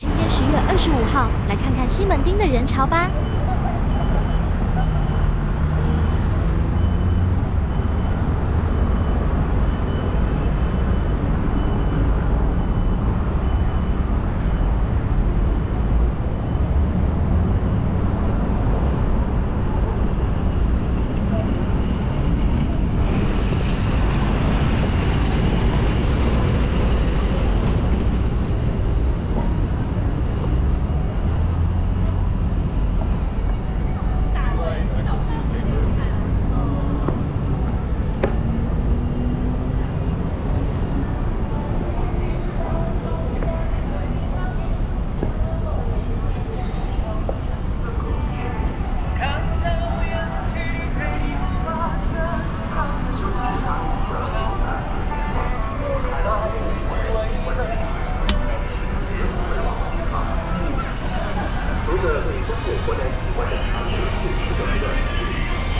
今天十月二十五号，来看看西门町的人潮吧。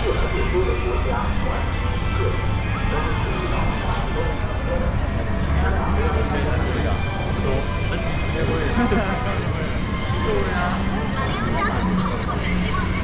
我来就说的，国家完全是一个，我们是属于党，我们是国家的，我们是国家的，我们是国家的，我们是国家的，我们是国家的。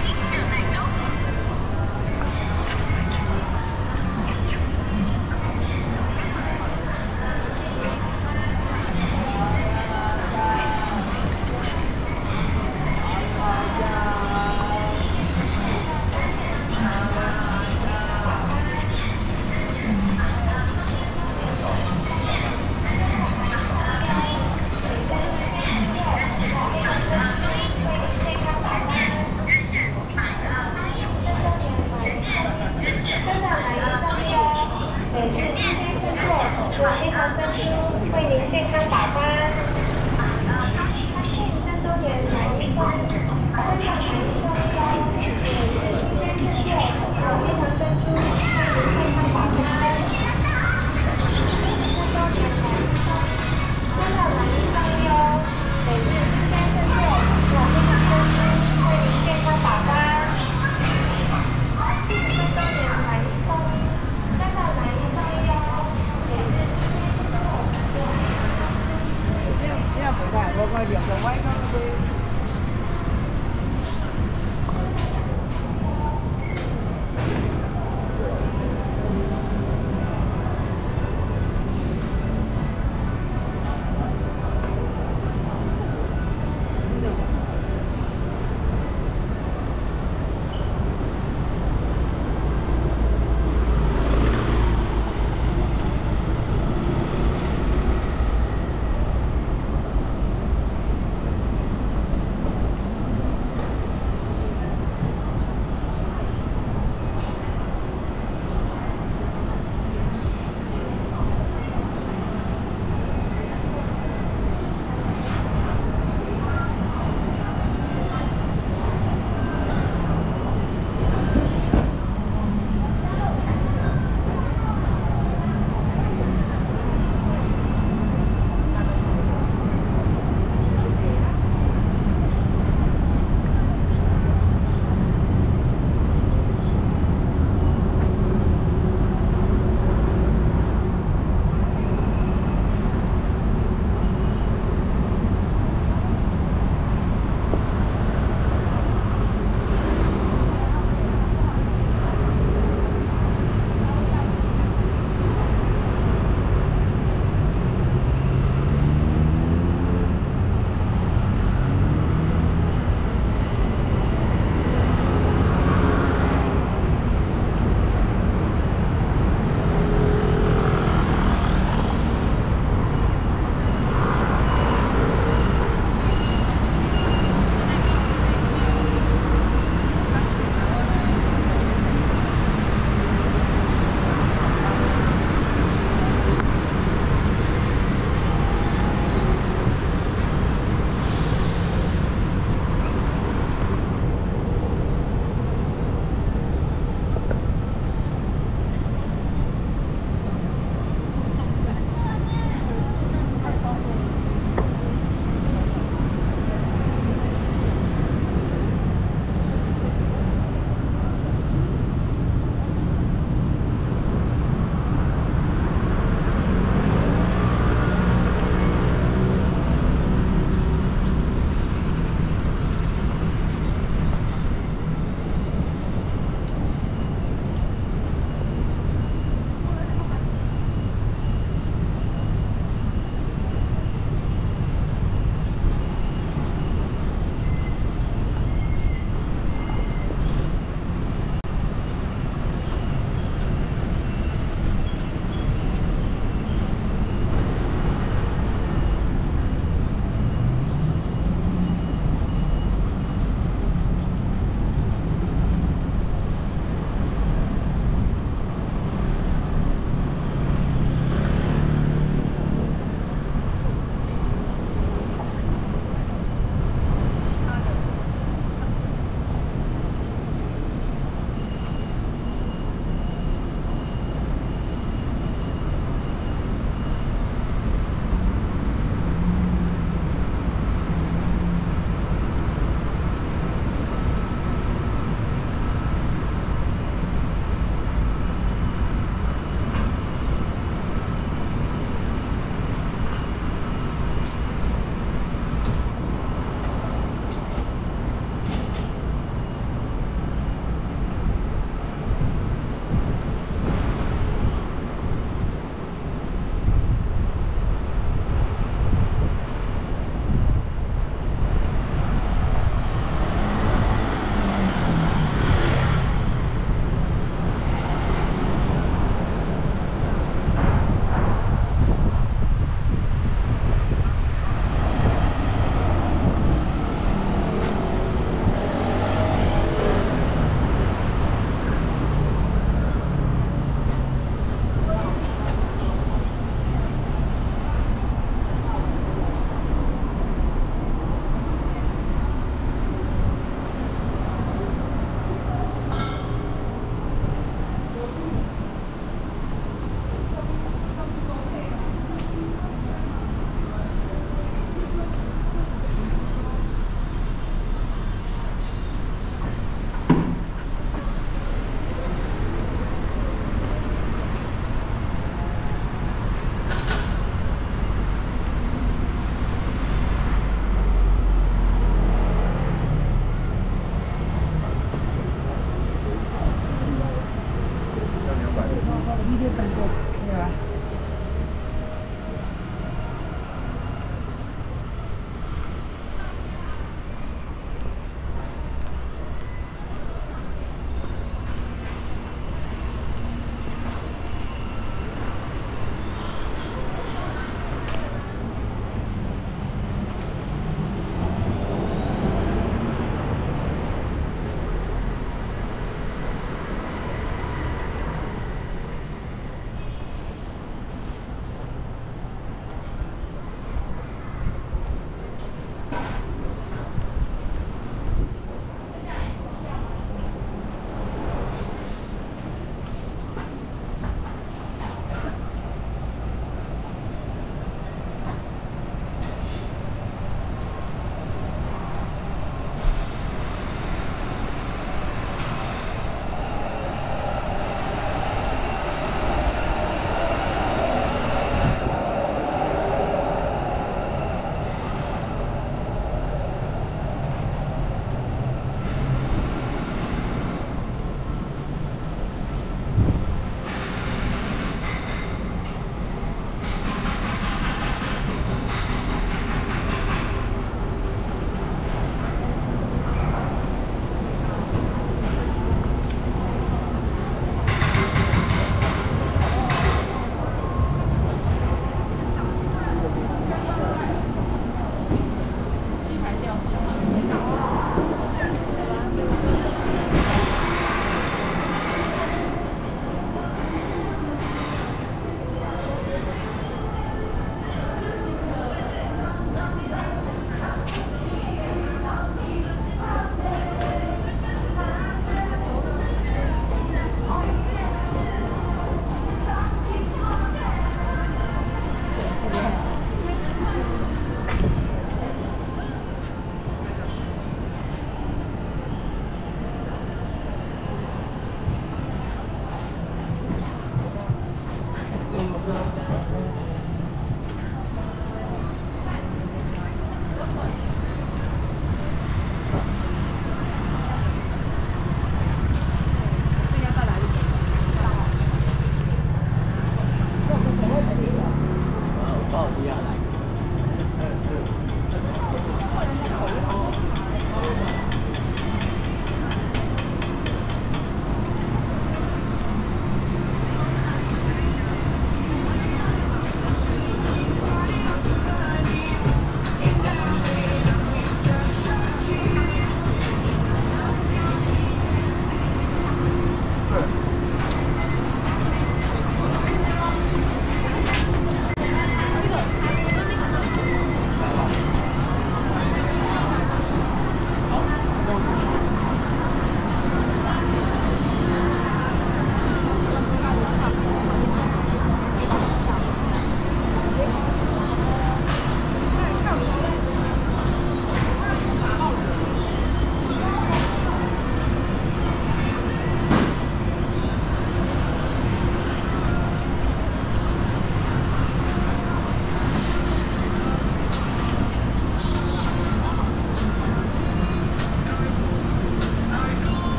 Video 吧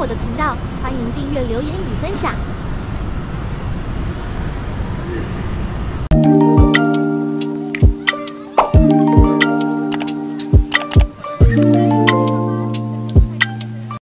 我的频道，欢迎订阅、留言与分享。